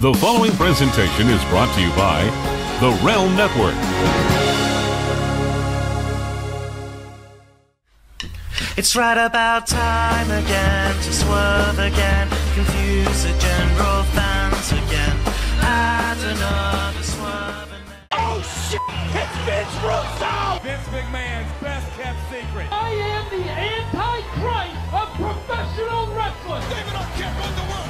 The following presentation is brought to you by the Realm Network. It's right about time again to swerve again, confuse the general fans again. Add another swerve and then. Oh shit! It's Vince Russo! Vince McMahon's best kept secret. I am the antichrist of professional wrestling. David Arquette won the world title.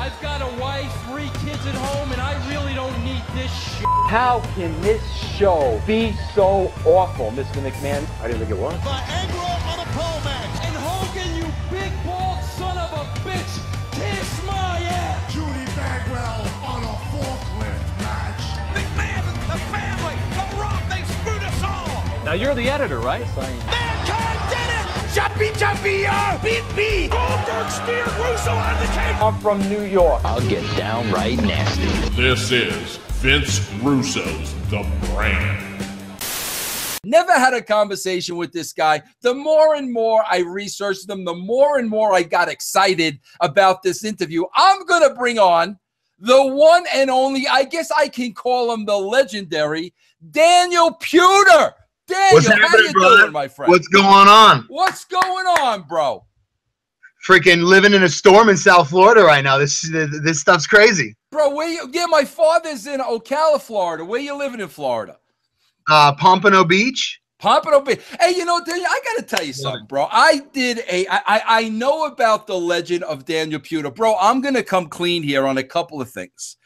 I've got a wife, three kids at home, and I really don't need this shit. How can this show be so awful, Mr. McMahon? I didn't think it was. Viagra on a pole match. And Hogan, you big bald son of a bitch, kiss my ass. Judy Bagwell on a forklift match. McMahon, the family, the Rock, they screwed us all. Now you're the editor, right? Mankind did it! Jumpy, jumpy, uh, beat me! Goldberg spear Russo on the cage. I'm from New York. I'll get downright nasty. This is Vince Russo's The Brand. Never had a conversation with this guy. The more and more I researched them, the more and more I got excited about this interview. I'm going to bring on the one and only, I guess I can call him the legendary Daniel Puder. Daniel, What's how happening, you brother? doing, my friend? What's going on? What's going on, bro? Freaking living in a storm in South Florida right now. This this stuff's crazy. Bro, where you? Yeah, my father's in Ocala, Florida. Where you living in Florida? Uh, Pompano Beach. Pompano Beach. Hey, you know, Daniel, I gotta tell you something, bro. I did a. I I I know about the legend of Daniel Puder, bro. I'm gonna come clean here on a couple of things.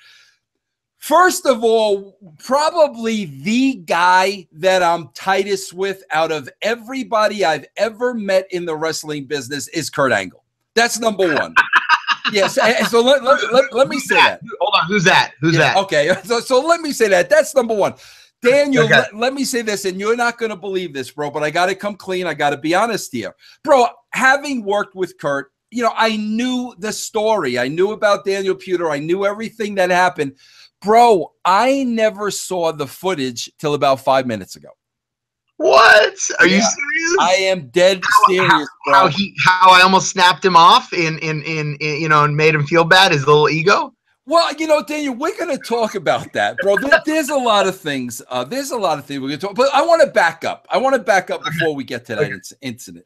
First of all, probably the guy that I'm tightest with out of everybody I've ever met in the wrestling business is Kurt Angle. That's number one. yes. Eh, so let, let, let, let me say that? that. Hold on. Who's that? Who's Yeah, that? Okay, so, so let me say that. That's number one. Daniel, Okay. let, let me say this, and you're not going to believe this, bro, but I got to come clean. I got to be honest here. Bro, having worked with Kurt, you know, I knew the story. I knew about Daniel Puder. I knew everything that happened. Bro, I never saw the footage till about five minutes ago. What? Are you serious? I am dead serious, bro. how he how I almost snapped him off in, in in in you know and made him feel bad. His little ego. Well, you know, Daniel, we're going to talk about that, bro. There- there's a lot of things. Uh, there's a lot of things we're going to talk. But I want to back up. I want to back up before we get to that inc- incident.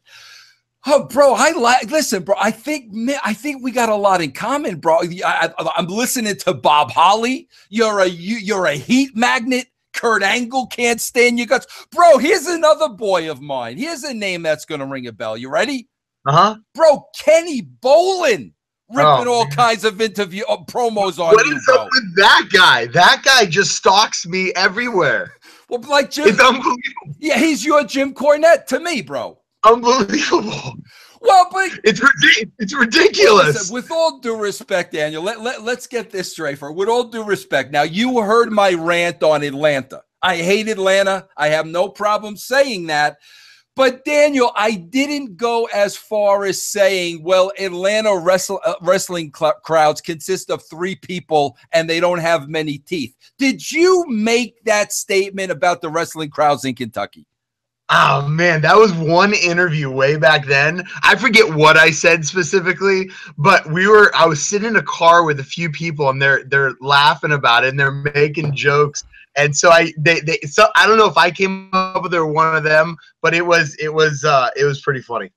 Oh, bro, I like. Listen, bro. I think I think we got a lot in common, bro. I, am listening to Bob Holly. You're a you, you're a heat magnet. Kurt Angle can't stand your guts, bro. Here's another boy of mine. Here's a name that's going to ring a bell. You ready? Uh huh. bro, Kenny Bolin ripping Oh, all man. kinds of interview uh, promos on What you, is bro. up with that guy? That guy just stalks me everywhere. well, like Jim, It's unbelievable. yeah, he's your Jim Cornette to me, bro. Unbelievable. Well, but It's ridiculous. It's ridiculous. listen, with all due respect, Daniel, let, let, let's get this straight for with all due respect. Now, you heard my rant on Atlanta. I hate Atlanta. I have no problem saying that. But Daniel, I didn't go as far as saying, well, Atlanta wrestle, uh, wrestling cl- crowds consist of three people and they don't have many teeth. Did you make that statement about the wrestling crowds in Kentucky? Oh man, that was one interview way back then. I forget what I said specifically, but we were I was sitting in a car with a few people and they're they're laughing about it and they're making jokes. And so I they, they so I don't know if I came up with it or one of them, but it was it was uh it was pretty funny.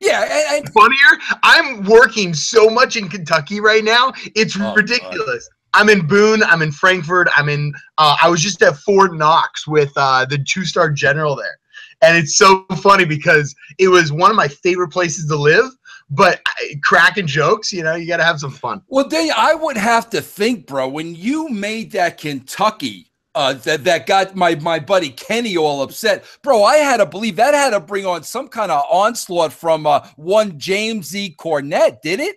Yeah, and, and Funnier, I'm working so much in Kentucky right now. It's Oh, ridiculous. I'm in Boone, I'm in Frankfort, I'm in uh I was just at Fort Knox with uh the two-star general there. And it's so funny because it was one of my favorite places to live, but I- cracking jokes, you know, you got to have some fun. Well, Daniel, I would have to think, bro, when you made that Kentucky uh, that that got my my buddy Kenny all upset, bro. I had to believe that had to bring on some kind of onslaught from uh, one James E. Cornette, did it?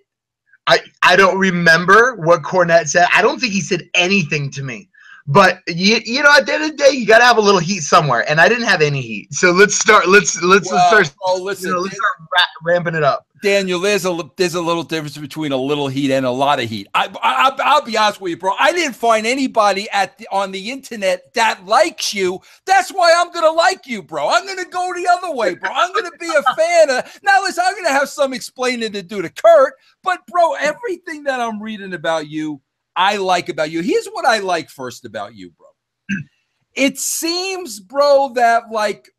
I, I don't remember what Cornette said. I don't think he said anything to me. But you, you know, at the end of the day, you got to have a little heat somewhere, and I didn't have any heat. So let's start. Let's let's, Well, let's start. bro, listen, you know, let's start ra- ramping it up. Daniel, there's a there's a little difference between a little heat and a lot of heat. I, I I'll be honest with you, bro. I didn't find anybody at the, on the internet that likes you. That's why I'm gonna like you, bro. I'm gonna go the other way, bro. I'm gonna be a fan of. Now, listen, I'm gonna have some explaining to do to Kurt, but bro, everything that I'm reading about you. I like about you. Here's what I like first about you, bro. It seems, bro, that like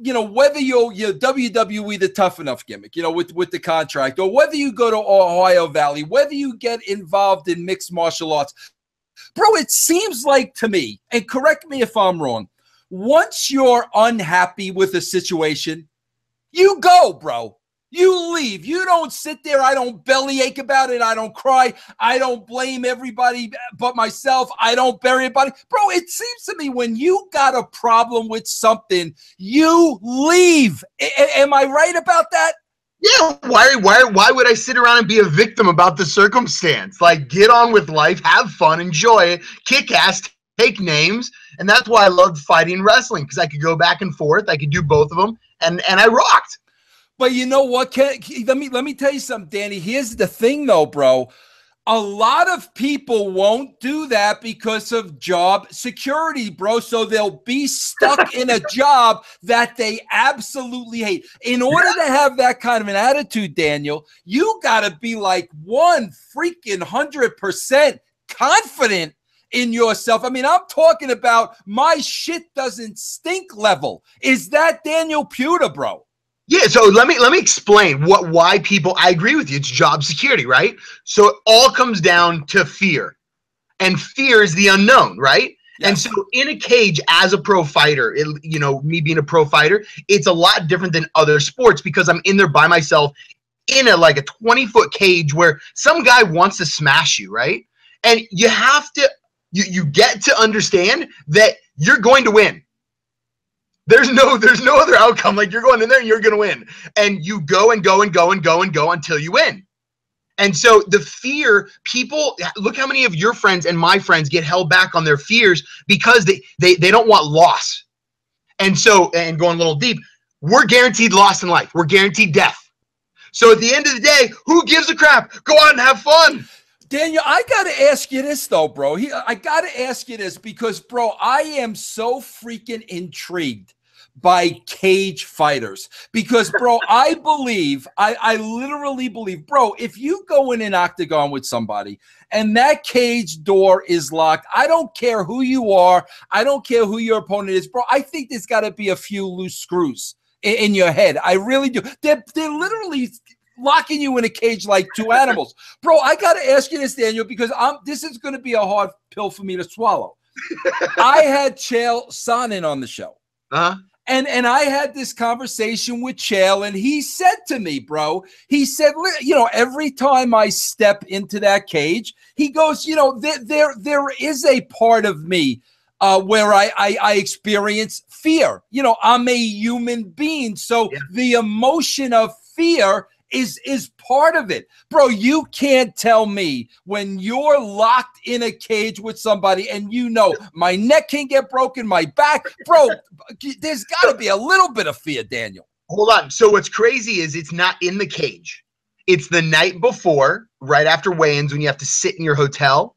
you know whether you're you WWE the tough enough gimmick, you know, with with the contract, or whether you go to Ohio Valley, whether you get involved in mixed martial arts, bro. It seems like to me, and correct me if I'm wrong. Once you're unhappy with a situation, you go, bro. You leave. You don't sit there. I don't bellyache about it. I don't cry. I don't blame everybody but myself. I don't bury anybody. Bro, it seems to me when you got a problem with something, you leave. A- am I right about that? Yeah, why why why would I sit around and be a victim about the circumstance? Like get on with life, have fun, enjoy it, kick ass, take names, and that's why I loved fighting wrestling because I could go back and forth. I could do both of them, and and I rocked. But you know what? Can, let me let me tell you something, Danny. Here's the thing, though, bro. A lot of people won't do that because of job security, bro. So they'll be stuck in a job that they absolutely hate. In order to have that kind of an attitude, Daniel, you got to be like one freaking hundred percent confident in yourself. I mean, I'm talking about my shit doesn't stink level. Is that Daniel Puder, bro? Yeah, so let me let me explain what why people I agree with you. It's job security, right? So it all comes down to fear. And fear is the unknown, right? Yes. And so in a cage as a pro fighter, it, you know, me being a pro fighter, it's a lot different than other sports because I'm in there by myself in a like a 20 foot cage where some guy wants to smash you, right? And you have to you you get to understand that you're going to win there's no there's no other outcome. Like you're going in there and you're gonna win. And you go and go and go and go and go until you win. And so the fear, people look how many of your friends and my friends get held back on their fears because they they, they don't want loss. And so, and going a little deep, we're guaranteed loss in life. We're guaranteed death. So at the end of the day, who gives a crap? Go out and have fun. Daniel, I got to ask you this though, bro. He, I got to ask you this because, bro, I am so freaking intrigued by cage fighters. Because bro i believe I, I literally believe bro if you go in an octagon with somebody and that cage door is locked i don't care who you are i don't care who your opponent is bro i think there's got to be a few loose screws in, in your head. I really do. They're, they're literally locking you in a cage like two animals. Bro i gotta ask you this daniel because i'm this is going to be a hard pill for me to swallow. I had chael sonnen on the show. Uh-huh. And and I had this conversation with Chael, and he said to me, bro, he said, you know, every time I step into that cage, he goes, you know, there there, there is a part of me uh, where I, I, I experience fear. You know, I'm a human being, so yeah. the emotion of fear is is part of it. Bro, you can't tell me when you're locked in a cage with somebody and you know my neck can get broken, my back, bro, there's got to be a little bit of fear, Daniel. Hold on. So what's crazy is it's not in the cage. It's the night before, right after weigh-ins when you have to sit in your hotel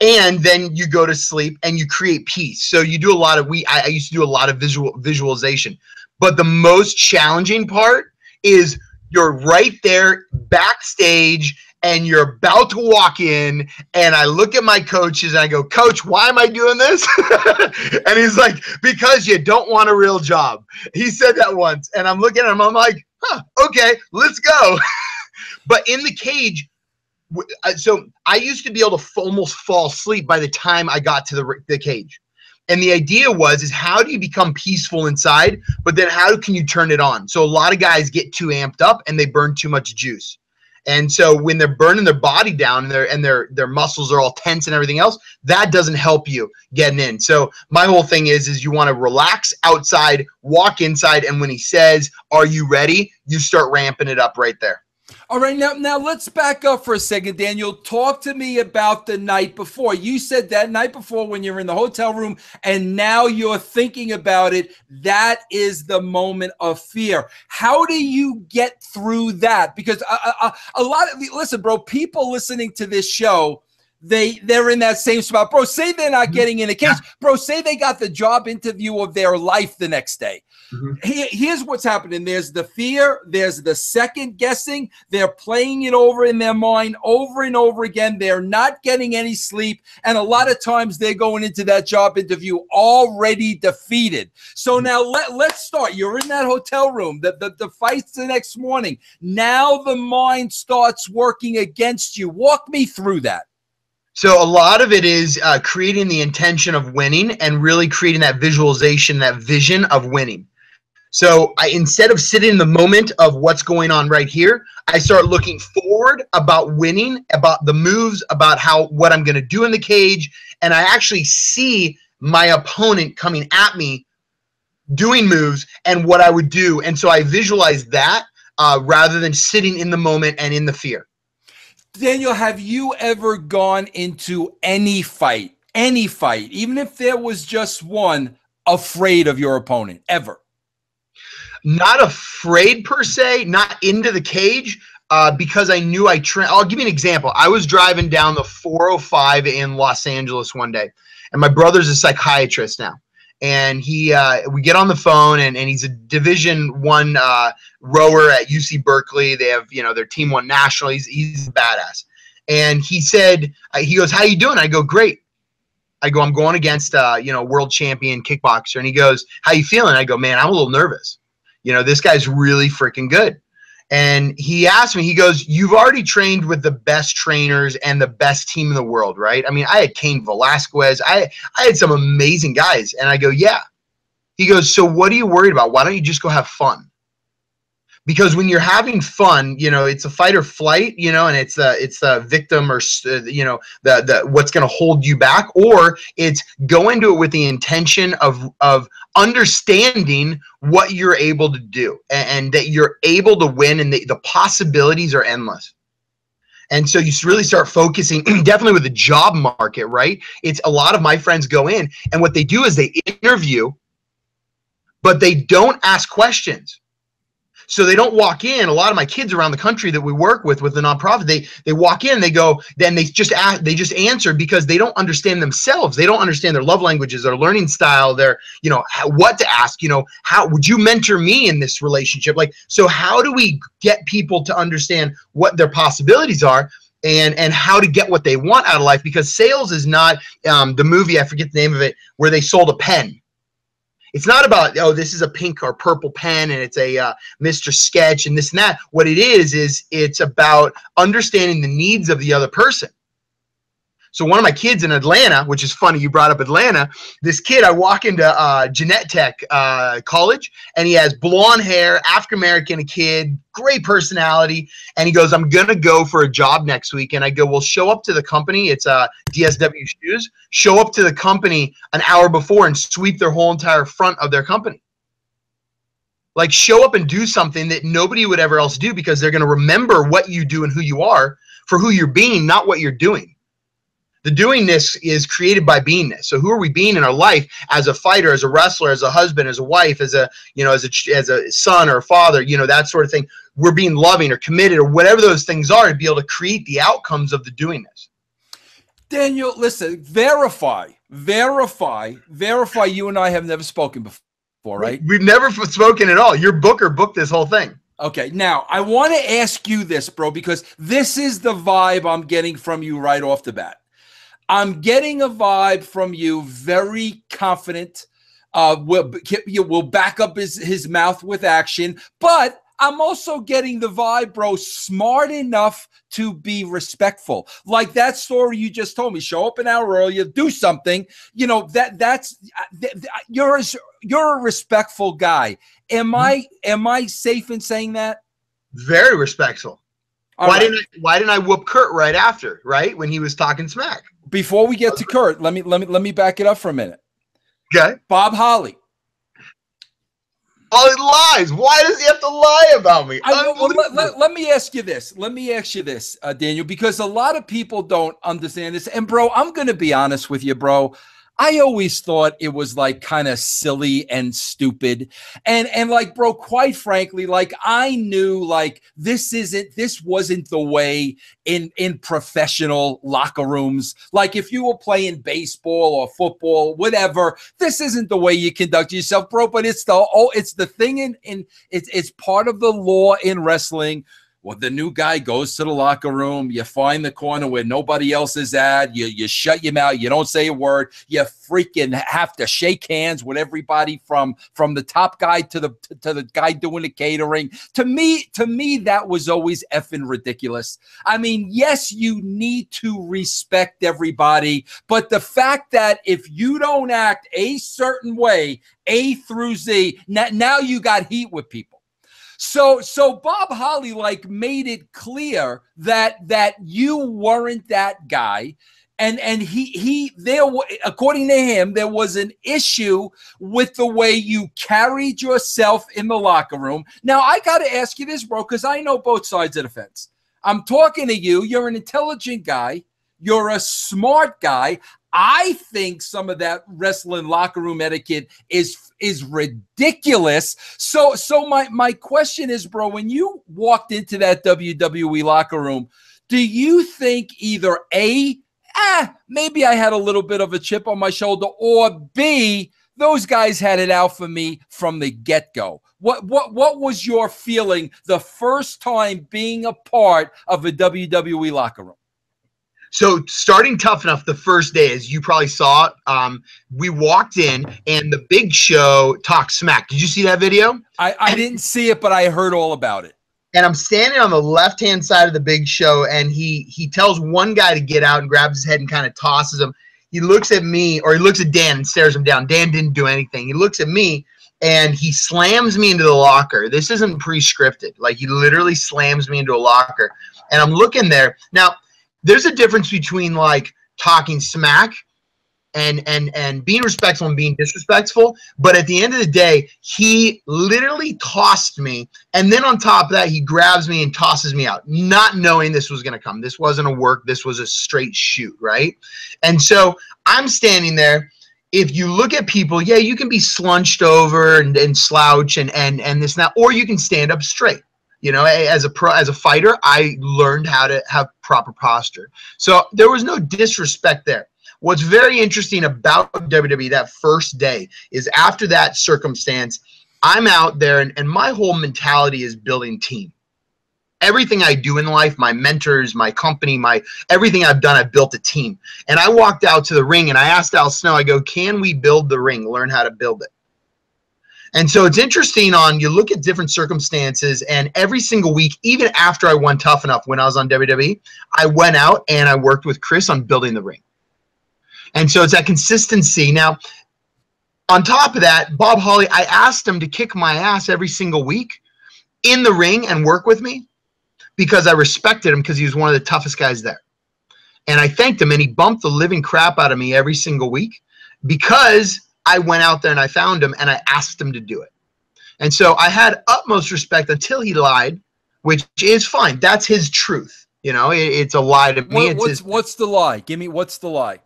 and then you go to sleep and you create peace. So you do a lot of we I, I used to do a lot of visual visualization. But the most challenging part is you're right there backstage and you're about to walk in and i look at my coaches and i go coach why am i doing this? And he's like because you don't want a real job. He said that once and i'm looking at him i'm like huh okay let's go. But in the cage uh, so i used to be able to almost fall asleep by the time i got to the, the cage and the idea was is how do you become peaceful inside, but then how can you turn it on? So a lot of guys get too amped up and they burn too much juice. And so when they're burning their body down and their and their their muscles are all tense and everything else, that doesn't help you getting in. So my whole thing is is you want to relax outside, walk inside, and when he says, "Are you ready?" you start ramping it up right there. All right, now now let's back up for a second, Daniel. Talk to me about the night before. You said that night before when you're in the hotel room, and now you're thinking about it. That is the moment of fear. How do you get through that? Because a, a, a lot of listen, bro. People listening to this show they they're in that same spot. Bro, say they're not mm-hmm. getting in a. Yeah. Bro, say they got the job interview of their life the next day. Mhm. Here- here's what's happening. There's the fear, there's the second guessing. They're playing it over in their mind over and over again. They're not getting any sleep. And a lot of times they're going into that job interview already defeated. So now let, let's start. You're in that hotel room. The, the, the fight's the next morning. Now the mind starts working against you. Walk me through that. So a lot of it is uh, creating the intention of winning and really creating that visualization, that vision of winning. So I instead of sitting in the moment of what's going on right here, I start looking forward about winning, about the moves, about how what I'm going to do in the cage, and I actually see my opponent coming at me doing moves and what I would do, and so I visualize that uh, rather than sitting in the moment and in the fear. Daniel, have you ever gone into any fight, any fight, even if there was just one, afraid of your opponent ever? Not afraid per se, not into the cage, uh, because I knew I train. I'll give you an example. I was driving down the 405 in Los Angeles one day, and my brother's a psychiatrist now. And he, uh, we get on the phone, and, and he's a Division One uh, rower at UC Berkeley. They have, you know, their team won national. He's he's a badass. And he said, uh, he goes, "How you doing?" I go, "Great." I go, "I'm going against, uh, you know, world champion kickboxer." And he goes, "How you feeling?" I go, "Man, I'm a little nervous." You know this guy's really freaking good. And he asked me he goes you've already trained with the best trainers and the best team in the world right? I mean i had Cain velasquez. I i had some amazing guys. And i go yeah. He goes so what are you worried about? Why don't you just go have fun because when you're having fun you know it's a fight or flight you know and it's a it's the victim or uh, you know the the what's going to hold you back or it's go into it with the intention of of understanding what you're able to do and, and that you're able to win and the, the possibilities are endless. And so you really start focusing definitely with the job market right? It's a lot of my friends go in and what they do is they interview but they don't ask questions so they don't walk in. A lot of my kids around the country that we work with with the nonprofit they they walk in they go then they just ask they just answer because they don't understand themselves. They don't understand their love languages their learning style their you know what to ask you know how would you mentor me in this relationship? Like so how do we get people to understand what their possibilities are and and how to get what they want out of life? Because sales is not um, the movie i forget the name of it where they sold a pen it's not about oh this is a pink or purple pen and it's a uh, mr sketch and this and that. What it is is it's about understanding the needs of the other person so one of my kids in Atlanta, which is funny, you brought up Atlanta. This kid, I walk into uh, Gwinnett Tech uh, College, and he has blonde hair, African American kid, great personality, and he goes, "I'm gonna go for a job next week." And I go, "Well, show up to the company. It's uh, DSW Shoes. Show up to the company an hour before and sweep their whole entire front of their company." Like show up and do something that nobody would ever else do because they're going to remember what you do and who you are for who you're being, not what you're doing the doingness is created by beingness so who are we being in our life as a fighter as a wrestler as a husband as a wife as a you know as a as a son or a father you know that sort of thing we're being loving or committed or whatever those things are to be able to create the outcomes of the doingness Daniel, listen, verify, verify, verify. You and I have never spoken before, right? we've never spoken at all your booker booked this whole thing Okay, now I want to ask you this, bro, because this is the vibe I'm getting from you right off the bat. I'm getting a vibe from you, very confident. Uh, will will back up his his mouth with action, but I'm also getting the vibe, bro, smart enough to be respectful. Like that story you just told me. Show up an hour earlier, do something. You know that that's uh, th- th- uh, you're a, you're a respectful guy. Am mm-hmm. I am I safe in saying that? very respectful All why right. didn't I, why didn't I whoop Kurt right after right when he was talking smack Before we get to Kurt, let me let me let me back it up for a minute. okay Bob Holly. all he lies why does he have to lie about me I know, well, let, let- let me ask you this. Let me ask you this, uh, Daniel, because a lot of people don't understand this. And bro, I'm going to be honest with you, bro. I always thought it was like kind of silly and stupid. And and like bro, quite frankly, like I knew like this isn't this wasn't the way in in professional locker rooms. Like if you were playing baseball or football, whatever, this isn't the way you conduct yourself, bro, but it's the oh it's the thing in in it's it's part of the law in wrestling well, the new guy goes to the locker room. You find the corner where nobody else is at. You you shut your mouth. You don't say a word. You freaking have to shake hands with everybody from from the top guy to the to the guy doing the catering. To me, to me, that was always effing ridiculous. I mean, yes, you need to respect everybody, but the fact that if you don't act a certain way, A through Z, now, now you got heat with people. So so Bob Holly like made it clear that that you weren't that guy. And and he he there according to him there was an issue with the way you carried yourself in the locker room. Now I got to ask you this, bro, because I know both sides of the fence. I'm talking to you. You're an intelligent guy. You're a smart guy. I think some of that wrestling locker room etiquette is is ridiculous. So so my my question is, bro, when you walked into that WWE locker room, do you think either A, ah, maybe I had a little bit of a chip on my shoulder, or B, those guys had it out for me from the get-go. What what what was your feeling the first time being a part of a WWE locker room? So starting tough enough the first day, as you probably saw, um, we walked in and the Big Show talked smack. Did you see that video? I, I didn't see it, but I heard all about it. And I'm standing on the left hand side of the Big Show, and he he tells one guy to get out and grabs his head and kind of tosses him. He looks at me, or he looks at Dan and stares him down. Dan didn't do anything. He looks at me and he slams me into the locker. This isn't pre-scripted. Like he literally slams me into a locker, and I'm looking there now there's a difference between like talking smack and and and being respectful and being disrespectful but at the end of the day he literally tossed me and then on top of that he grabs me and tosses me out not knowing this was going to come. This wasn't a work this was a straight shoot right? And so i'm standing there. If you look at people yeah you can be slunched over and, and slouch and and and this now or you can stand up straight you know, as a pro, as a fighter, I learned how to have proper posture. So there was no disrespect there. What's very interesting about WWE that first day is after that circumstance, I'm out there and, and my whole mentality is building team. Everything I do in life, my mentors, my company, my everything I've done, I've built a team. And I walked out to the ring and I asked Al Snow, I go, can we build the ring? Learn how to build it. And so it's interesting on you look at different circumstances, and every single week, even after I won Tough Enough when I was on WWE, I went out and I worked with Chris on building the ring. And so it's that consistency. Now, on top of that, Bob Holly, I asked him to kick my ass every single week in the ring and work with me because I respected him because he was one of the toughest guys there. And I thanked him, and he bumped the living crap out of me every single week because I went out there and I found him and I asked him to do it. And so I had utmost respect until he lied, which is fine. That's his truth. You know, it, it's a lie to me. What, what's, his, what's the lie? Give me what's the lie?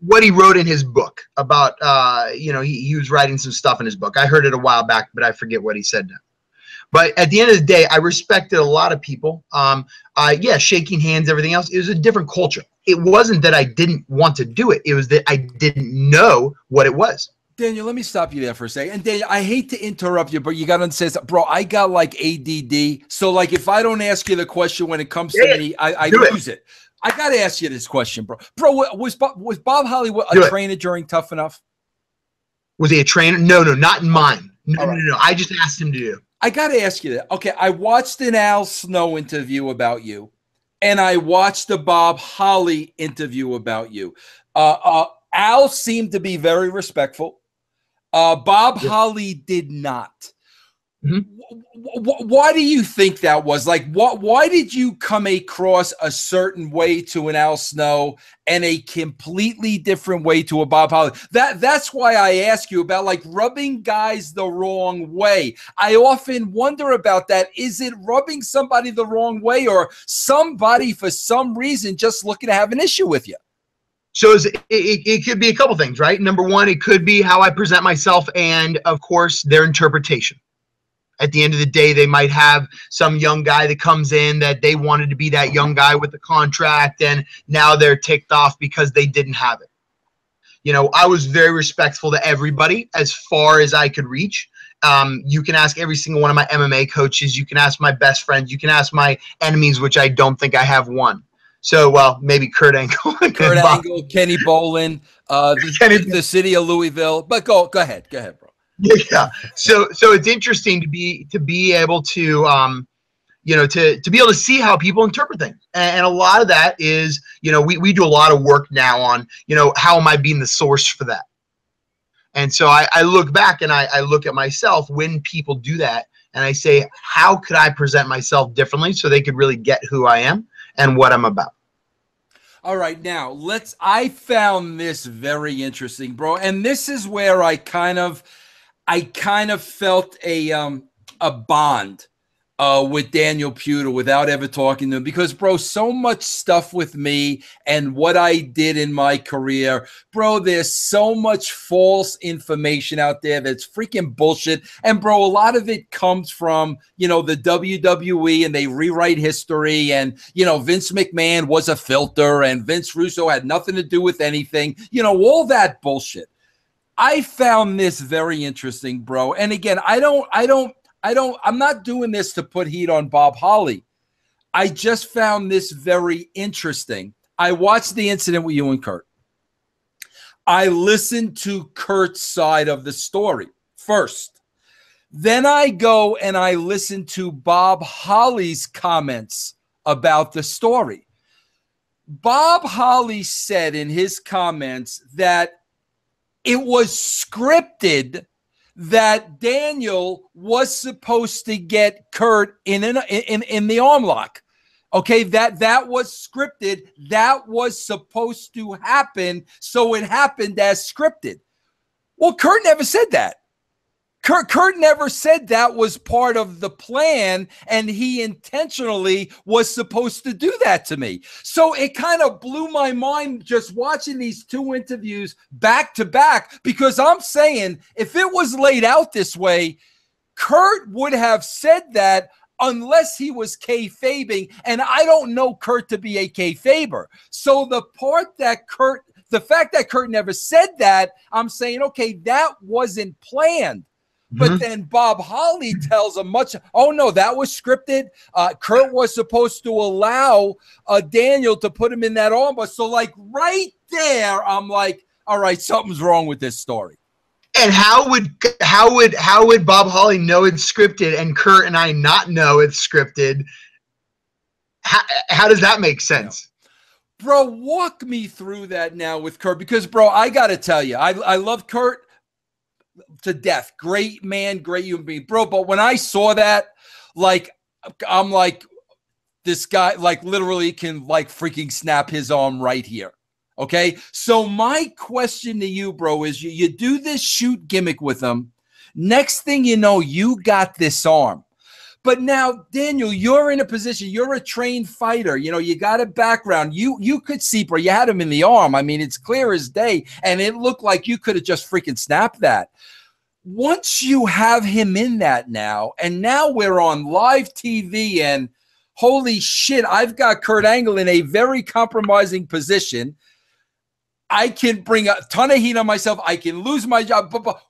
What he wrote in his book about, uh, you know, he, he was writing some stuff in his book. I heard it a while back, but I forget what he said now. But at the end of the day, I respected a lot of people. Um, uh, yeah, shaking hands, everything else. It was a different culture it wasn't that I didn't want to do it. It was that I didn't know what it was. Daniel, let me stop you there for a second. And Daniel, I hate to interrupt you, but you got to understand, bro. I got like ADD, so like if I don't ask you the question when it comes to yeah, me, I, I lose it. it. I got to ask you this question, bro. Bro, was Bob, was Bob Hollywood a do trainer it. during Tough Enough? Was he a trainer? No, no, not in mine. No, right. no, no, no. I just asked him to do. I got to ask you that. Okay, I watched an Al Snow interview about you and I watched the Bob Holly interview about you. Uh, uh, Al seemed to be very respectful. Uh, Bob yeah. Holly did not. Mm-hmm. Why do you think that was? Like, what? Why did you come across a certain way to an Al Snow and a completely different way to a Bob Holly? That that's why I ask you about like rubbing guys the wrong way. I often wonder about that. Is it rubbing somebody the wrong way, or somebody for some reason just looking to have an issue with you? So it, it, it could be a couple things, right? Number one, it could be how I present myself, and of course, their interpretation. At the end of the day, they might have some young guy that comes in that they wanted to be that young guy with the contract, and now they're ticked off because they didn't have it. You know, I was very respectful to everybody as far as I could reach. Um, you can ask every single one of my MMA coaches. You can ask my best friends. You can ask my enemies, which I don't think I have one. So, well, maybe Kurt Angle. Kurt Angle, Kenny Bolin, uh, the, Kenny- the city of Louisville. But go, go ahead, go ahead, bro. yeah. So so it's interesting to be to be able to um you know to to be able to see how people interpret things. And, and a lot of that is you know we, we do a lot of work now on you know how am i being the source for that? And so i, I look back and I, I look at myself when people do that and i say how could i present myself differently so they could really get who i am and what i'm about? All right, now let's. I found this very interesting, bro, and this is where I kind of, I kind of felt a um a bond uh with Daniel Puder without ever talking to him because, bro, so much stuff with me and what I did in my career, bro. There's so much false information out there that's freaking bullshit, and bro, a lot of it comes from you know the WWE and they rewrite history and you know Vince McMahon was a filter and Vince Russo had nothing to do with anything you know all that bullshit I found this very interesting bro. And again I don't I don't I don't I'm not doing this to put heat on Bob Holly. I just found this very interesting. I watched the incident with you and Kurt. I listened to Kurt's side of the story first. Then I go and I listen to Bob Holly's comments about the story. Bob Holly said in his comments that it was scripted that Daniel was supposed to get Kurt in an, in in the arm lock. Okay, that that was scripted. That was supposed to happen, so it happened as scripted. Well, Kurt never said that. Kurt, Kurt never said that was part of the plan, and he intentionally was supposed to do that to me. So it kind of blew my mind just watching these two interviews back to back because I'm saying if it was laid out this way, Kurt would have said that unless he was kayfabing, and I don't know Kurt to be a kayfaber. So the part that Kurt, the fact that Kurt never said that, I'm saying, okay, that wasn't planned. But Mhm. then Bob Holly tells a much, oh no, that was scripted. Uh, Kurt was supposed to allow uh, Daniel to put him in that armbar. So, like, right there, I'm like, all right, something's wrong with this story. And how would how would how would Bob Holly know it's scripted and Kurt and I not know it's scripted? How, how does that make sense? Bro, walk me through that now with Kurt because, bro, I got to tell you, I, I love Kurt to death. Great man, great human being, bro. But when I saw that, like, I'm like, this guy, like, literally can, like, freaking snap his arm right here. Okay. So, my question to you, bro, is you, you do this shoot gimmick with him. Next thing you know, you got this arm. But now, Daniel, you're in a position. You're a trained fighter. You know, you got a background. You you could see, bro. You had him in the arm. I mean, it's clear as day, and it looked like you could have just freaking snapped that. Once you have him in that now, and now we're on live TV, and holy shit, I've got Kurt Angle in a very compromising position. I can bring a ton of heat on myself. I can lose my job. But, but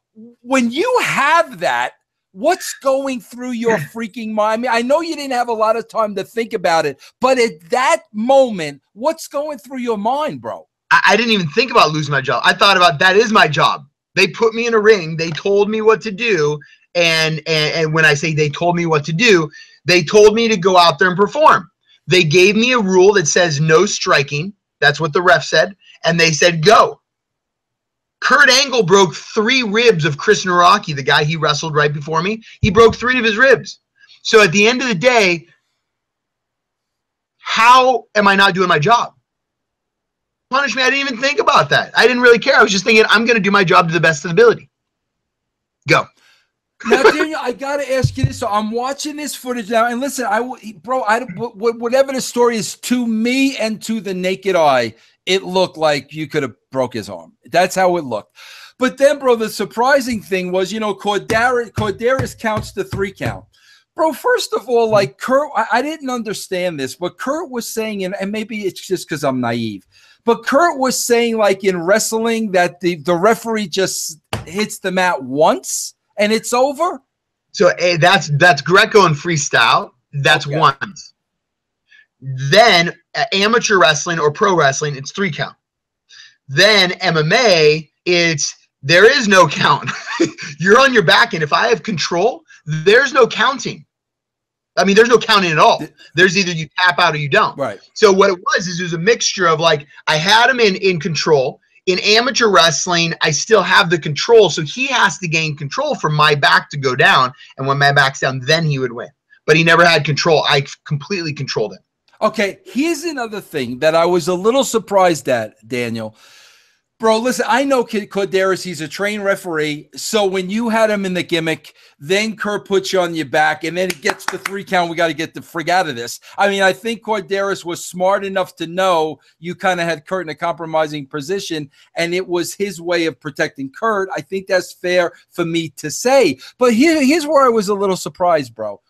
when you have that, what's going through your freaking mind? I mean, I know you didn't have a lot of time to think about it, but at that moment, what's going through your mind, bro? I, I didn't even think about losing my job. I thought about that is my job. They put me in a ring. They told me what to do, and and, and when I say they told me what to do, they told me to go out there and perform. They gave me a rule that says no striking. That's what the ref said, and they said go. Kurt Angle broke three ribs of Chris Nawrocki, the guy he wrestled right before me. He broke three of his ribs. So at the end of the day, how am I not doing my job? Punish me. I didn't even think about that. I didn't really care. I was just thinking, I'm going to do my job to the best of the ability. Go. Now, Daniel, I gotta ask you this. So I'm watching this footage now, and listen, I, bro, I, whatever the story is to me and to the naked eye, it looked like you could have broke his arm. That's how it looked. But then, bro, the surprising thing was, you know, Korderas counts the three count. Bro, first of all, like Kurt, I, I didn't understand this, but Kurt was saying, and, and maybe it's just because I'm naive, but Kurt was saying, like in wrestling, that the, the referee just hits the mat once and it's over. So eh, that's that's Greco and freestyle. That's Okay. once. Then uh, amateur wrestling or pro wrestling, it's three count. Then MMA, it's there is no count. You're on your back, and if I have control, there's no counting. I mean, there's no counting at all. There's either you tap out or you don't. Right. So what it was is it was a mixture of like I had him in in control. In amateur wrestling, I still have the control, so he has to gain control for my back to go down, and when my back's down, then he would win. But he never had control. I completely controlled him. Okay, here's another thing that I was a little surprised at, Daniel. Bro, listen, I know Kid Korderas, he's a trained referee. So when you had him in the gimmick, then Kurt puts you on your back, and then it gets the three count. We got to get the frig out of this. I mean, I think Korderas was smart enough to know you kind of had Kurt in a compromising position, and it was his way of protecting Kurt. I think that's fair for me to say. But here, here's where I was a little surprised, bro.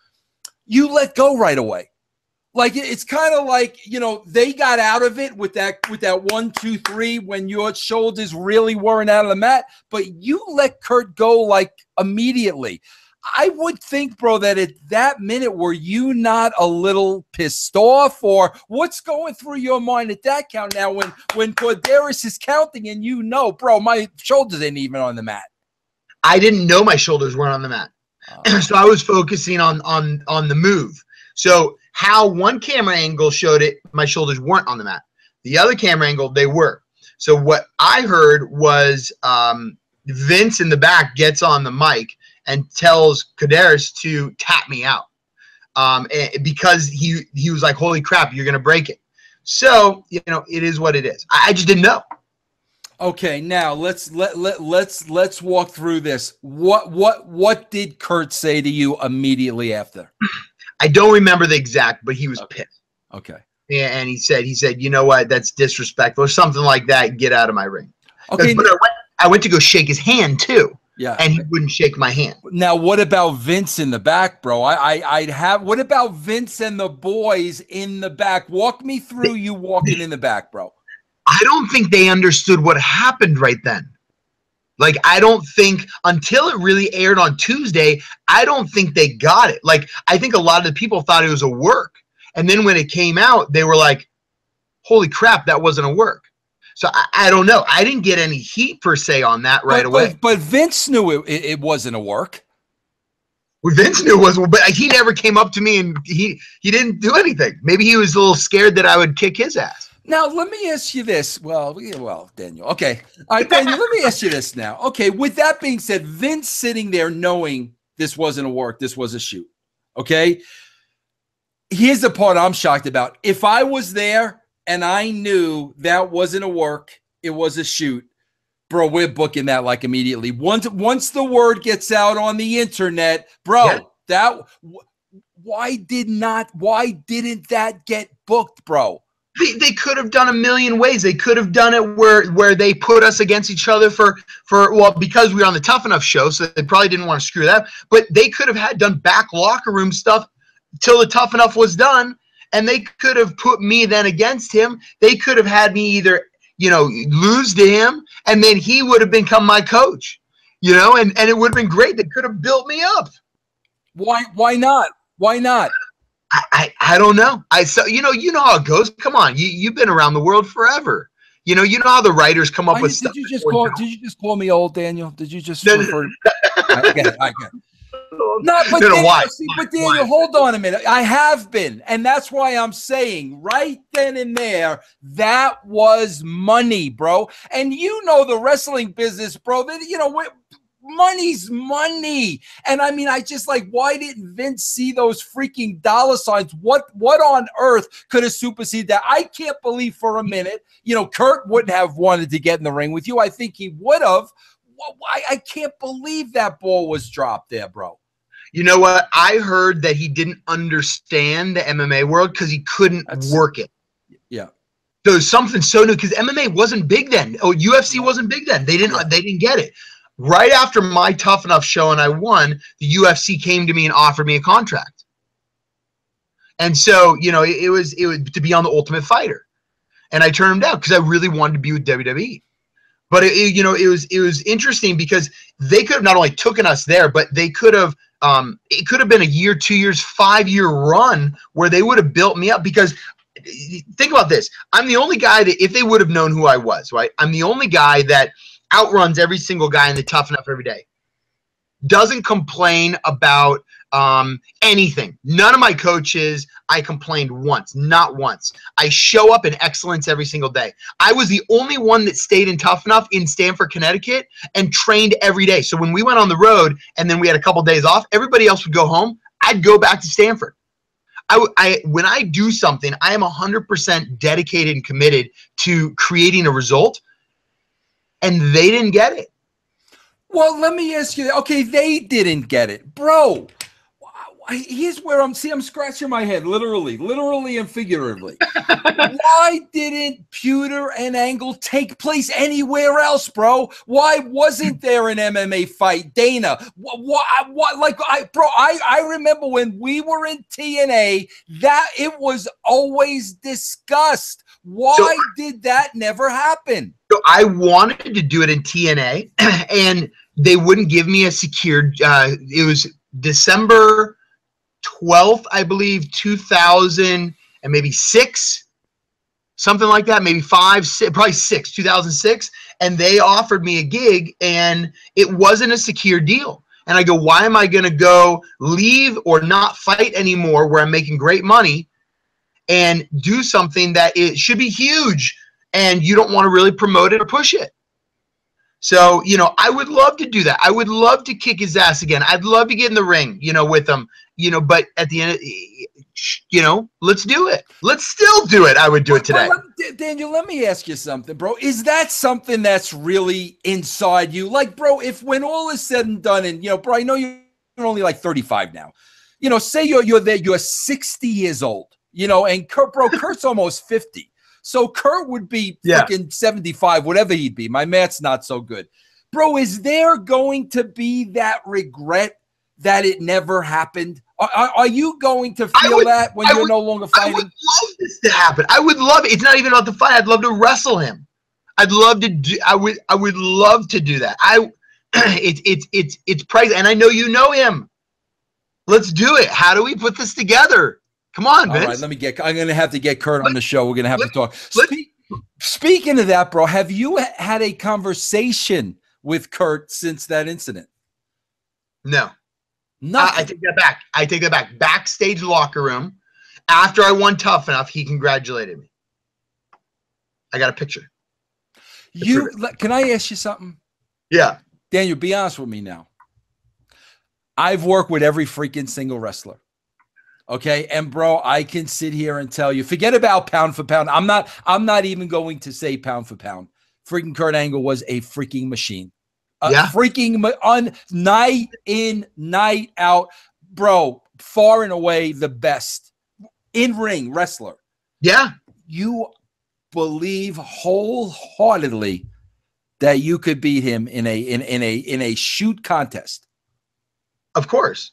You let go right away like it's kind of like you know they got out of it with that with that one two three when your shoulders really weren't out of the mat but you let kurt go like immediately i would think bro that at that minute were you not a little pissed off or what's going through your mind at that count now when when korderas is counting and you know bro my shoulders ain't even on the mat I didn't know my shoulders weren't on the mat. Oh. so I was focusing on on on the move. So how one camera angle showed it, my shoulders weren't on the mat. The other camera angle, they were. So what I heard was um, Vince in the back gets on the mic and tells Korderas to tap me out um, because he he was like, "Holy crap, you're gonna break it." So you know, it is what it is. I, I just didn't know. Okay, now let's let, let let's let's walk through this. What what what did Kurt say to you immediately after? I don't remember the exact, but he was pissed. Okay. Yeah, and he said, he said, you know what, that's disrespectful or something like that. Get out of my ring. Okay. but I went, I went to go shake his hand too, Yeah. and he wouldn't shake my hand. Now, what about Vince in the back, bro? I, I I'd have. What about Vince and the boys in the back? Walk me through you walking in the back, bro. I don't think they understood what happened right then. Like, I don't think until it really aired on Tuesday, I don't think they got it. Like, I think a lot of the people thought it was a work. And then when it came out, they were like, holy crap, that wasn't a work. So I, I don't know. I didn't get any heat per se on that right but, away. But, but Vince knew it, it, it wasn't a work. Well, Vince knew it was, but he never came up to me and he he didn't do anything. Maybe he was a little scared that I would kick his ass. Now, let me ask you this. Well, well, Daniel. Okay. All right, Daniel, let me ask you this now. Okay. With that being said, Vince sitting there knowing this wasn't a work, this was a shoot. Okay. Here's the part I'm shocked about. If I was there and I knew that wasn't a work, it was a shoot, bro, we're booking that like immediately. Once once the word gets out on the internet, bro, Yeah. that why did not why didn't that get booked, bro? They, they could have done a million ways. They could have done it where where they put us against each other for for well because we were on the Tough Enough show, so they probably didn't want to screw that. But they could have had done back locker room stuff till the Tough Enough was done, and they could have put me then against him. They could have had me either you know lose to him, and then he would have become my coach. You know, and and it would have been great. They could have built me up. Why why not? Why not? I, I, I don't know. I so you know you know how it goes. Come on, you you've been around the world forever. You know you know how the writers come up Why with did stuff. you just call? Did you just call me old, Daniel? Did you just No, refer? I get it. I get it. No, but No, no, Daniel, see, but Daniel, hold on a minute. I have been, and that's why I'm saying right then and there that was money, bro. And you know the wrestling business, bro. That you know what. Money's money, and I mean, I just like why didn't Vince see those freaking dollar signs? What what on earth could have superseded that? I can't believe for a minute, you know, Kurt wouldn't have wanted to get in the ring with you. I think he would have. Why I can't believe that ball was dropped there, bro. You know what? I heard that he didn't understand the MMA world because he couldn't That's- work it. Yeah. there was something so new because MMA wasn't big then. Oh, UFC wasn't big then. They didn't they didn't get it. Right after my tough enough show and I won, the UFC came to me and offered me a contract. And so, you know, it, it was it was to be on the Ultimate Fighter, and I turned him down because I really wanted to be with WWE. But it, it, you know, it was it was interesting because they could have not only taken us there, but they could have um, it could have been a year, two years, five year run where they would have built me up because think about this. I'm the only guy that if they would have known who I was, right? I'm the only guy that outruns every single guy in the tough enough every day. Doesn't complain about um, anything. None of my coaches, I complained once, not once. I show up in excellence every single day. I was the only one that stayed in tough enough in Stamford, Connecticut, and trained every day. So when we went on the road and then we had a couple days off, everybody else would go home. I'd go back to Stamford. I, I when I do something, I am 100% dedicated and committed to creating a result, and they didn't get it. Well, let me ask you. Okay, they didn't get it, bro. Here's where I'm. See, I'm scratching my head, literally, literally and figuratively. Why didn't Puder and Angle take place anywhere else, bro? Why wasn't there an MMA fight, Dana? What? What? what like, I, bro, I I remember when we were in TNA that it was always discussed. Why so, did that never happen? I wanted to do it in TNA, and they wouldn't give me a secured. Uh, it was December 12th, I believe, 2000 and maybe six, something like that, maybe five, six, probably six, 2006. And they offered me a gig and it wasn't a secure deal. And I go, why am I going to go leave or not fight anymore where I'm making great money and do something that it should be huge and you don't want to really promote it or push it? So, you know, I would love to do that. I would love to kick his ass again. I'd love to get in the ring, you know, with him, you know, but at the end, you know, let's do it. Let's still do it. I would do it today. Daniel, let me ask you something, bro. Is that something that's really inside you? Like, bro, if when all is said and done, and, you know, bro, I know you're only like 35 now, you know, say you're, you're there, you're 60 years old, you know, and Kurt, bro, Kurt's almost 50. So Kurt would be yeah. fucking 75, whatever he'd be. My math's not so good. Bro, is there going to be that regret that it never happened? Are, are you going to feel would, that when I you're would, no longer fighting? I would love this to happen. I would love it. It's not even about the fight. I'd love to wrestle him. I'd love to do I would I would love to do that. I it's it's it's it's price and I know you know him. Let's do it. How do we put this together? Come on, Vince. All right, let me get. I'm going to have to get Kurt on the show. We're going to have let, to talk. Spe- speaking of that, bro, have you had a conversation with Kurt since that incident? No. No. I, I take that back. I take that back. Backstage locker room. After I won tough enough, he congratulated me. I got a picture. You can I ask you something? Yeah. Daniel, be honest with me now. I've worked with every freaking single wrestler. Okay. And bro, I can sit here and tell you, forget about pound for pound. I'm not, I'm not even going to say pound for pound. Freaking Kurt Angle was a freaking machine. A yeah. freaking on night in, night out. Bro, far and away the best in ring wrestler. Yeah. You believe wholeheartedly that you could beat him in a in, in a in a shoot contest. Of course.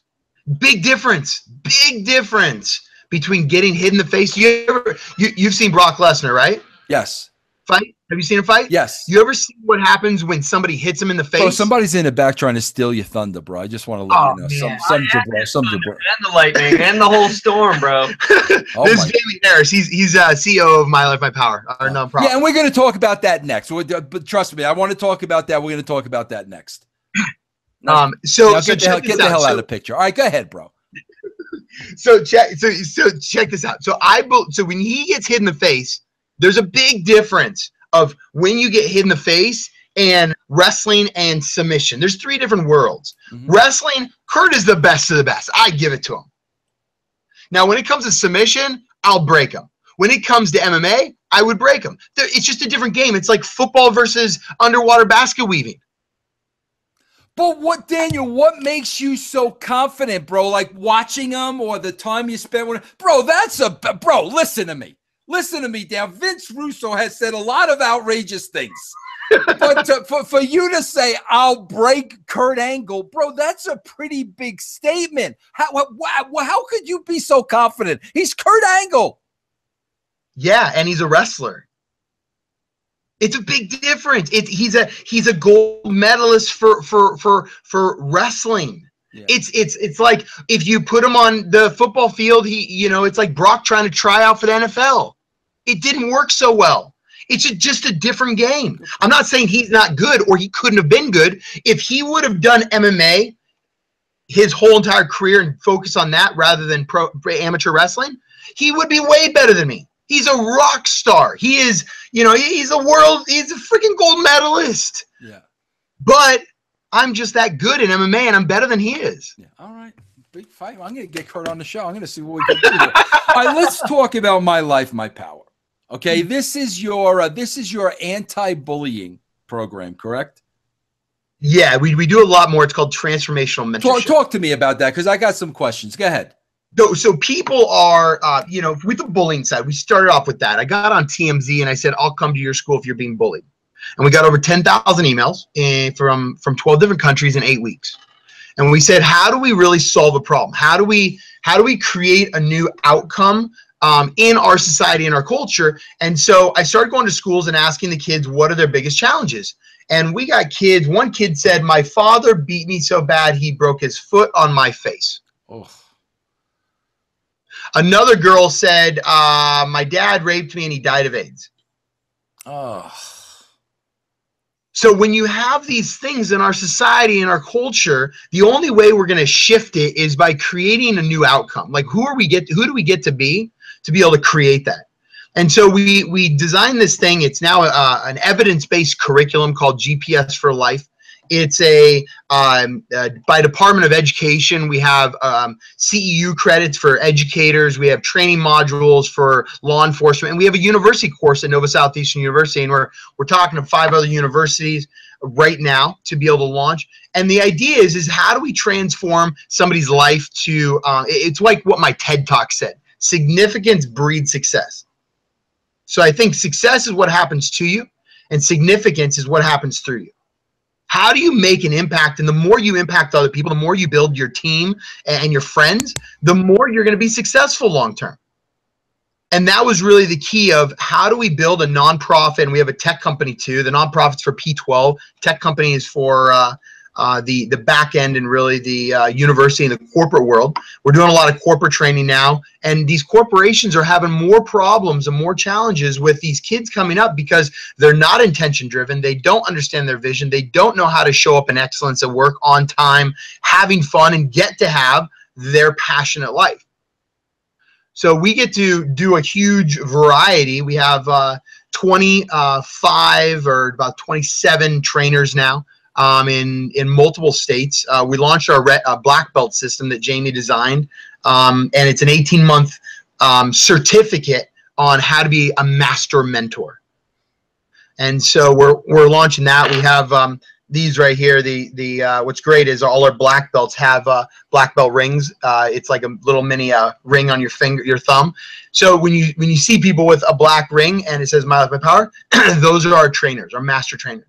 Big difference. Big difference between getting hit in the face. You ever you, you've seen Brock Lesnar, right? Yes. Fight? Have you seen a fight? Yes. You ever see what happens when somebody hits him in the face? Oh, somebody's in the back trying to steal your thunder, bro. I just want to let oh, you know. Some, some, bro. Some, bro. And the lightning and the whole storm, bro. oh this is Jamie Harris. He's he's uh, CEO of My Life, My Power, our nonprofit. Yeah, and we're going to talk about that next. But trust me, I want to talk about that. We're going to talk about that next. Um, so, now, so get, the hell, get the hell, out of the picture. All right, go ahead, bro. so check so so check this out. So I so when he gets hit in the face, there's a big difference of when you get hit in the face and wrestling and submission. There's three different worlds. Mm-hmm. Wrestling, Kurt is the best of the best. I give it to him. Now, when it comes to submission, I'll break him. When it comes to MMA, I would break him. It's just a different game. It's like football versus underwater basket weaving. But what, Daniel, what makes you so confident, bro? Like watching them or the time you spent with him? Bro, that's a, bro, listen to me. Listen to me, Dan. Vince Russo has said a lot of outrageous things. but to, for, for you to say I'll break Kurt Angle, bro, that's a pretty big statement. How how, how could you be so confident? He's Kurt Angle. Yeah, and he's a wrestler. It's a big difference. It, he's a he's a gold medalist for for for for wrestling. Yeah. It's it's it's like if you put him on the football field, he you know it's like Brock trying to try out for the NFL. It didn't work so well. It's just a different game. I'm not saying he's not good or he couldn't have been good. If he would have done MMA his whole entire career and focus on that rather than pro, amateur wrestling, he would be way better than me. He's a rock star. He is, you know, he's a world, he's a freaking gold medalist. Yeah. But I'm just that good in MMA and I'm better than he is. Yeah. All right. Big fight. I'm going to get Kurt on the show. I'm going to see what we can do. All right. Let's talk about my life, my power. Okay. This is your, uh, this is your anti-bullying program, correct? Yeah. We, we do a lot more. It's called transformational mentorship. Talk, talk to me about that because I got some questions. Go ahead. So, so people are, uh, you know, with the bullying side, we started off with that. I got on TMZ and I said, I'll come to your school if you're being bullied. And we got over 10,000 emails in, from, from 12 different countries in eight weeks. And we said, how do we really solve a problem? How do we, how do we create a new outcome um, in our society and our culture? And so I started going to schools and asking the kids, what are their biggest challenges? And we got kids, one kid said, my father beat me so bad, he broke his foot on my face. Oh. Another girl said, uh, "My dad raped me and he died of AIDS." Oh. So when you have these things in our society and our culture, the only way we're going to shift it is by creating a new outcome. Like who are we get? Who do we get to be to be able to create that? And so we we designed this thing. It's now uh, an evidence based curriculum called GPS for Life. It's a um, uh, by Department of Education. We have um, CEU credits for educators. We have training modules for law enforcement, and we have a university course at Nova Southeastern University. And we're we're talking to five other universities right now to be able to launch. And the idea is is how do we transform somebody's life to? Uh, it's like what my TED talk said: significance breeds success. So I think success is what happens to you, and significance is what happens through you. How do you make an impact? And the more you impact other people, the more you build your team and your friends, the more you're going to be successful long term. And that was really the key of how do we build a nonprofit? And we have a tech company too. The nonprofit's for P12. Tech company is for uh, uh, the the back end and really the uh, university and the corporate world. We're doing a lot of corporate training now, and these corporations are having more problems and more challenges with these kids coming up because they're not intention driven. They don't understand their vision. They don't know how to show up in excellence at work on time, having fun, and get to have their passionate life. So we get to do a huge variety. We have uh, 25 or about 27 trainers now um, in in multiple states. Uh, we launched our uh, black belt system that Jamie designed, um, and it's an 18 month um, certificate on how to be a master mentor. And so we're we're launching that. We have um, these right here. The the uh, what's great is all our black belts have uh, black belt rings. Uh, it's like a little mini uh, ring on your finger, your thumb. So when you when you see people with a black ring and it says "My Life, My Power," those are our trainers, our master trainers.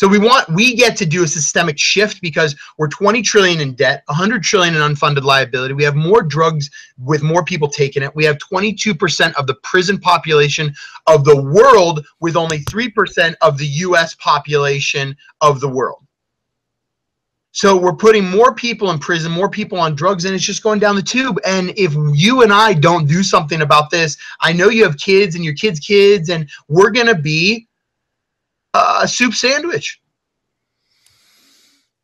So we want we get to do a systemic shift because we're 20 trillion in debt, 100 trillion in unfunded liability. We have more drugs with more people taking it. We have 22% of the prison population of the world with only 3% of the US population of the world. So we're putting more people in prison, more people on drugs, and it's just going down the tube. And if you and I don't do something about this, I know you have kids and your kids' kids, and we're going to be a soup sandwich.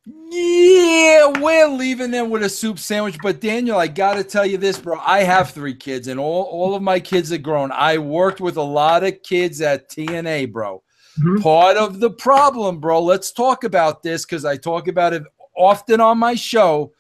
Yeah, we're leaving them with a soup sandwich. But Daniel, I gotta tell you this, bro. I have three kids, and all, all of my kids are grown. I worked with a lot of kids at TNA, bro. Mm-hmm. Part of the problem, bro. Let's talk about this because I talk about it often on my show.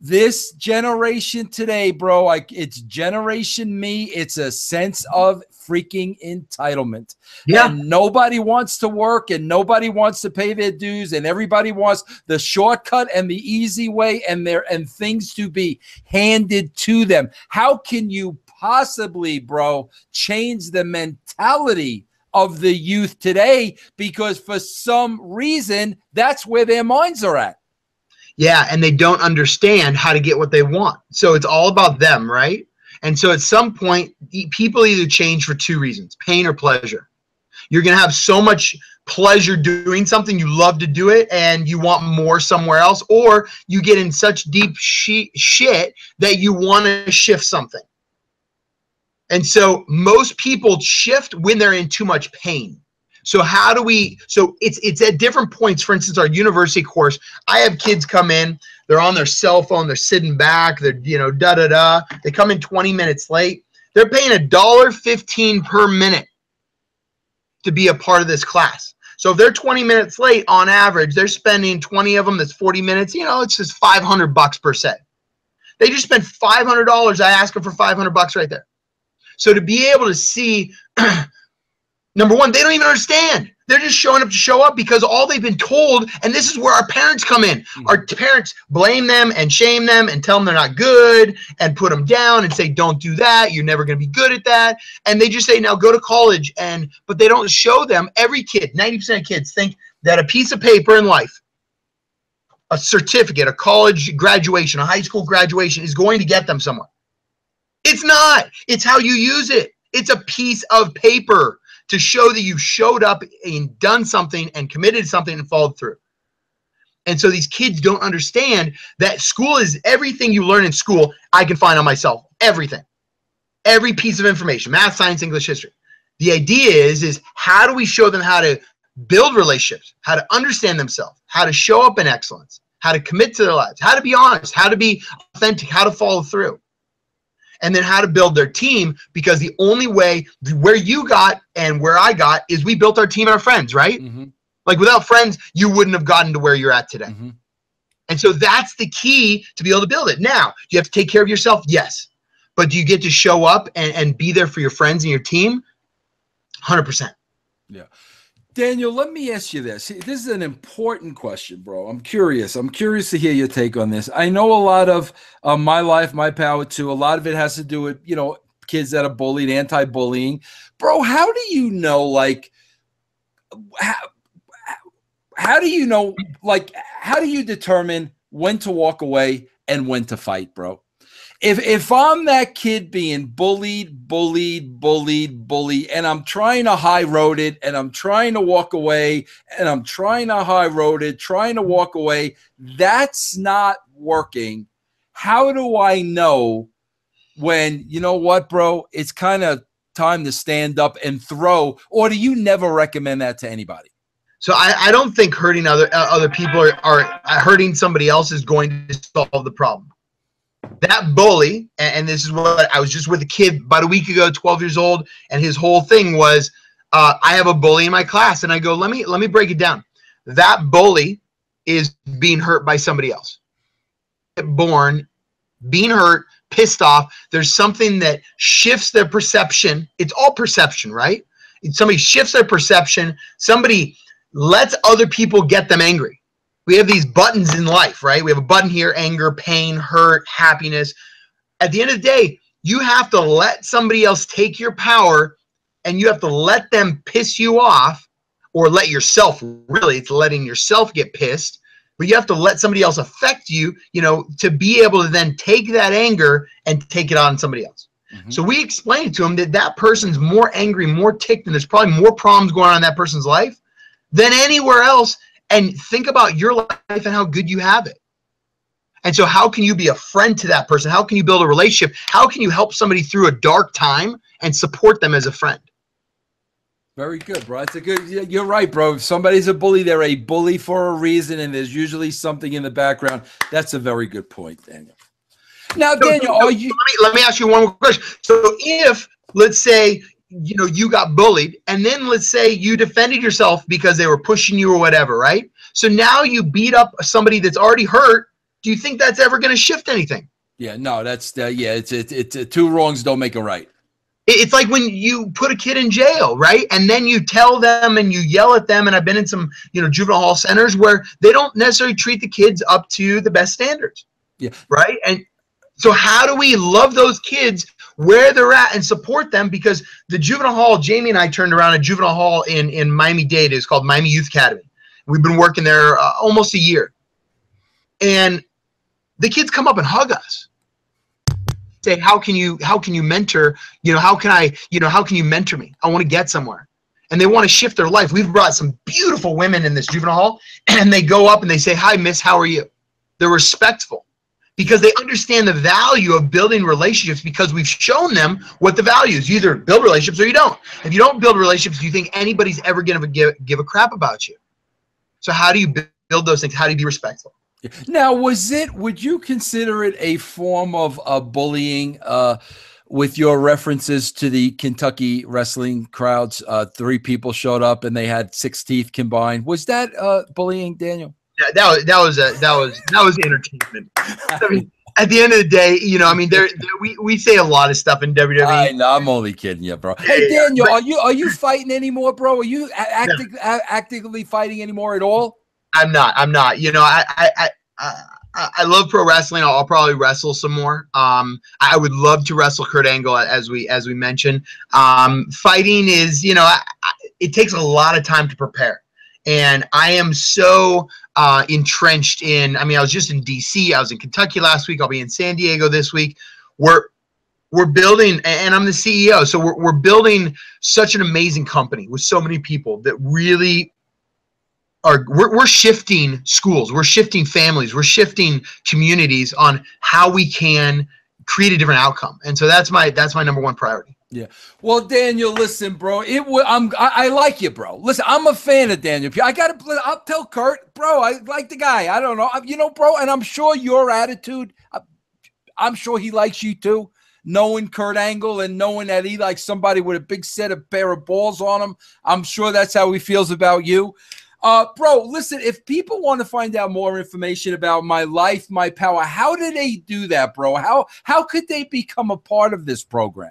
This generation today, bro, like it's generation me. It's a sense of freaking entitlement. Yeah. And nobody wants to work and nobody wants to pay their dues and everybody wants the shortcut and the easy way and their and things to be handed to them. How can you possibly, bro, change the mentality of the youth today because for some reason that's where their minds are at. Yeah, and they don't understand how to get what they want. So it's all about them, right? And so at some point, people either change for two reasons pain or pleasure. You're going to have so much pleasure doing something, you love to do it, and you want more somewhere else, or you get in such deep shi shit that you want to shift something. And so most people shift when they're in too much pain. So how do we so it's it's at different points for instance our university course I have kids come in they're on their cell phone they're sitting back they're you know da da da they come in 20 minutes late they're paying a dollar 15 per minute to be a part of this class. So if they're 20 minutes late on average they're spending 20 of them that's 40 minutes you know it's just 500 bucks per set. They just spent $500 I ask them for 500 bucks right there. So to be able to see Number one, they don't even understand. They're just showing up to show up because all they've been told, and this is where our parents come in. Hmm. Our parents blame them and shame them and tell them they're not good and put them down and say, don't do that. You're never going to be good at that. And they just say, now go to college. And, but they don't show them. Every kid, 90% of kids think that a piece of paper in life, a certificate, a college graduation, a high school graduation is going to get them somewhere. It's not. It's how you use it. It's a piece of paper to show that you showed up and done something and committed something and followed through. And so these kids don't understand that school is everything you learn in school, I can find on myself. Everything. Every piece of information, math, science, English, history. The idea is is how do we show them how to build relationships, how to understand themselves, how to show up in excellence, how to commit to their lives, how to be honest, how to be authentic, how to follow through and then how to build their team because the only way where you got and where I got is we built our team and our friends, right? Mm-hmm. Like without friends, you wouldn't have gotten to where you're at today. And so that's the key to be able to build it. Now, do you have to take care of yourself? Yes. But do you get to show up and, and be there for your friends and your team? 100%. Yeah. Daniel, let me ask you this. This is an important question, bro. I'm curious. I'm curious to hear your take on this. I know a lot of uh, my life, my power too. A lot of it has to do with, you know, kids that are bullied, anti bullying. Bro, how do you know, like, how, how do you know, like, how do you determine when to walk away and when to fight, bro? If if I'm that kid being bullied, bullied, bullied, bullied, and I'm trying to high road it, and I'm trying to walk away, and I'm trying to high road it, trying to walk away, that's not working. How do I know when you know what, bro? It's kind of time to stand up and throw, or do you never recommend that to anybody? So I, I don't think hurting other uh, other people are, uh, hurting somebody else is going to solve the problem that bully, and, this is what I was just with a kid about a week ago, 12 years old, and his whole thing was, uh, I have a bully in my class, and I go, let me let me break it down. That bully is being hurt by somebody else. Born, being hurt, pissed off. There's something that shifts their perception. It's all perception, right? Somebody shifts their perception. Somebody lets other people get them angry we have these buttons in life, right? We have a button here anger, pain, hurt, happiness. At the end of the day, you have to let somebody else take your power and you have to let them piss you off or let yourself really, it's letting yourself get pissed. But you have to let somebody else affect you, you know, to be able to then take that anger and take it on somebody else. Mm-hmm. So we explained to him that that person's more angry, more ticked, and there's probably more problems going on in that person's life than anywhere else and think about your life and how good you have it. And so, how can you be a friend to that person? How can you build a relationship? How can you help somebody through a dark time and support them as a friend? Very good, bro. It's a good. You're right, bro. If somebody's a bully, they're a bully for a reason, and there's usually something in the background. That's a very good point, Daniel. Now, Daniel, are you? Let me, let me ask you one more question. So, if let's say you know you got bullied and then let's say you defended yourself because they were pushing you or whatever right? So now you beat up somebody that's already hurt. Do you think that's ever going to shift anything? Yeah no that's uh, yeah it's it's, it's uh, two wrongs don't make a right. It's like when you put a kid in jail right? And then you tell them and you yell at them and i've been in some you know juvenile hall centers where they don't necessarily treat the kids up to the best standards. Yeah. Right? And so how do we love those kids where they're at and support them because the juvenile hall, Jamie and I turned around a juvenile hall in, in Miami Dade. It's called Miami Youth Academy. We've been working there uh, almost a year. And the kids come up and hug us. Say, how can you how can you mentor? You know, how can I, you know, how can you mentor me? I want to get somewhere. And they want to shift their life. We've brought some beautiful women in this juvenile hall, and they go up and they say, Hi, miss, how are you? They're respectful because they understand the value of building relationships because we've shown them what the value is. You either build relationships or you don't. If you don't build relationships, do you think anybody's ever going to give, give a crap about you? So how do you build those things? How do you be respectful? Now, was it? Would you consider it a form of uh, bullying? Uh, with your references to the Kentucky wrestling crowds, uh, three people showed up and they had six teeth combined. Was that uh, bullying, Daniel? Yeah, that was that was a, that was that was entertainment. I mean, at the end of the day, you know, I mean, there, we, we say a lot of stuff in WWE. I I'm only kidding you, bro. Hey, Daniel, are you are you fighting anymore, bro? Are you active, no. actively fighting anymore at all? I'm not. I'm not. You know, I I I, I love pro wrestling. I'll, I'll, probably wrestle some more. Um, I would love to wrestle Kurt Angle as we as we mentioned. Um, fighting is, you know, I, I, it takes a lot of time to prepare, and I am so uh, entrenched in. I mean, I was just in D.C. I was in Kentucky last week. I'll be in San Diego this week. We're we're building, and I'm the CEO, so we're we're building such an amazing company with so many people that really are we're, we're shifting schools we're shifting families we're shifting communities on how we can create a different outcome and so that's my that's my number one priority yeah. Well, Daniel, listen, bro. It w- I'm I, I, like you, bro. Listen, I'm a fan of Daniel. I gotta. I'll tell Kurt, bro. I like the guy. I don't know, you know, bro. And I'm sure your attitude. I'm sure he likes you too. Knowing Kurt Angle and knowing that he likes somebody with a big set of pair of balls on him, I'm sure that's how he feels about you. Uh, bro, listen, if people want to find out more information about my life, my power, how do they do that, bro? How how could they become a part of this program?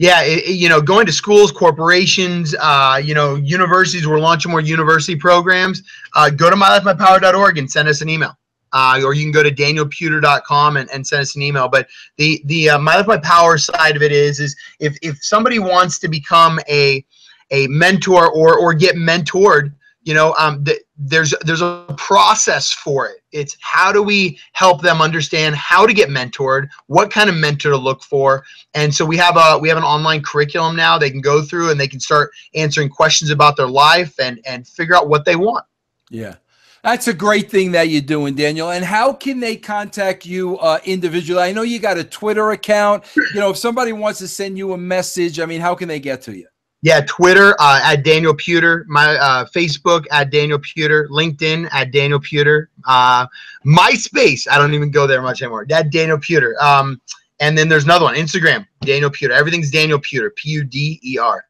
Yeah, it, you know, going to schools, corporations, uh, you know, universities. We're launching more university programs. Uh, go to mylifemypower.org and send us an email. Uh, or you can go to danielpuder.com and, and send us an email. But the the uh, My Life My Power side of it is is if if somebody wants to become a a mentor or or get mentored, you know um, th- there's there's a process for it it's how do we help them understand how to get mentored what kind of mentor to look for and so we have a we have an online curriculum now they can go through and they can start answering questions about their life and and figure out what they want yeah that's a great thing that you're doing, Daniel. And how can they contact you uh, individually? I know you got a Twitter account. You know, if somebody wants to send you a message, I mean, how can they get to you? Yeah, Twitter uh, at Daniel Puder, my uh, Facebook at Daniel Puder, LinkedIn at Daniel Puder, uh, MySpace. I don't even go there much anymore. That Daniel Puder. Um, and then there's another one, Instagram, Daniel Puder. Everything's Daniel Puder, P U D E R.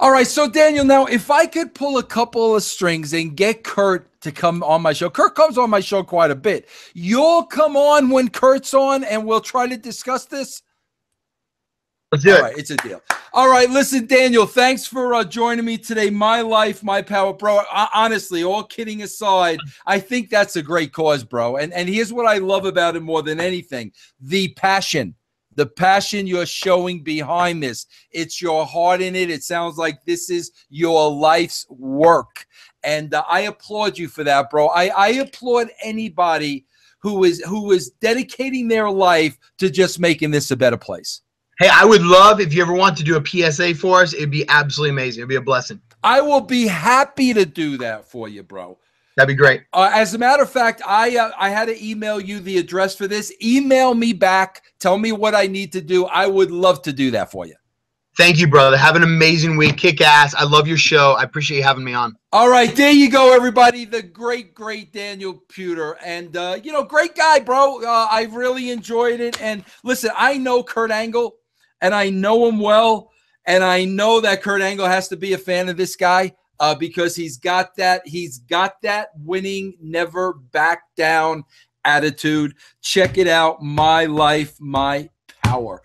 All right, so Daniel, now if I could pull a couple of strings and get Kurt to come on my show, Kurt comes on my show quite a bit. You'll come on when Kurt's on, and we'll try to discuss this. Let's do All it. right, it's a deal. All right, listen, Daniel, thanks for uh, joining me today. My life, my power, bro. I, honestly, all kidding aside, I think that's a great cause, bro. And and here's what I love about it more than anything: the passion, the passion you're showing behind this. It's your heart in it. It sounds like this is your life's work, and uh, I applaud you for that, bro. I I applaud anybody who is who is dedicating their life to just making this a better place. Hey, I would love if you ever want to do a PSA for us. It'd be absolutely amazing. It'd be a blessing. I will be happy to do that for you, bro. That'd be great. Uh, as a matter of fact, I uh, I had to email you the address for this. Email me back. Tell me what I need to do. I would love to do that for you. Thank you, brother. Have an amazing week. Kick ass. I love your show. I appreciate you having me on. All right, there you go, everybody. The great, great Daniel Puder, and uh, you know, great guy, bro. Uh, I really enjoyed it. And listen, I know Kurt Angle and I know him well, and I know that Kurt Angle has to be a fan of this guy uh, because he's got that he's got that winning, never back down attitude. Check it out, my life, my power.